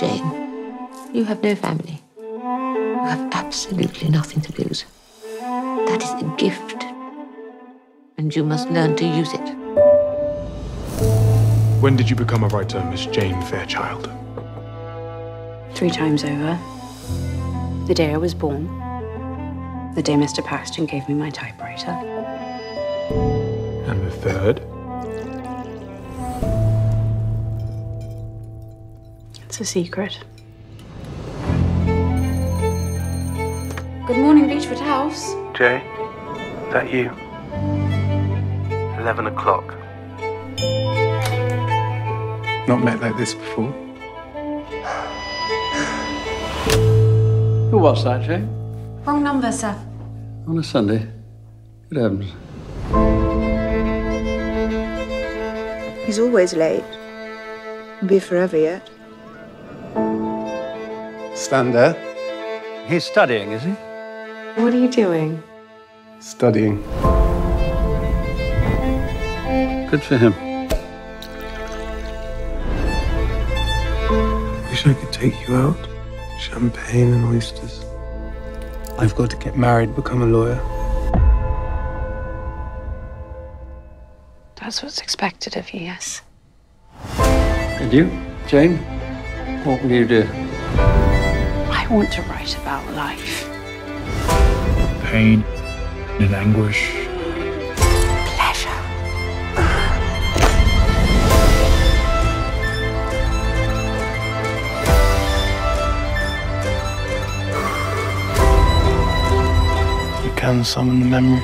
Jane, you have no family. You have absolutely nothing to lose. That is a gift, and you must learn to use it. When did you become a writer, Miss Jane Fairchild? Three times over. The day I was born. The day Mr. Paxton gave me my typewriter. And the third? It's a secret. Good morning, Beechwood House. Jay, is that you? 11 o'clock. Not met like this before. Who was that, Jay? Wrong number, sir. On a Sunday? Good heavens. He's always late. Be forever yet. Stand there. He's studying, is he? What are you doing? Studying. Good for him. Wish I could take you out. Champagne and oysters. I've got to get married, become a lawyer. That's what's expected of you, yes. And you, Jane? What will you do? I want to write about life. Pain and anguish. Pleasure. You can summon the memory.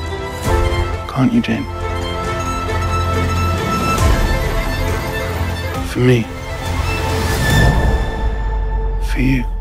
Can't you, Jane? For me. For you.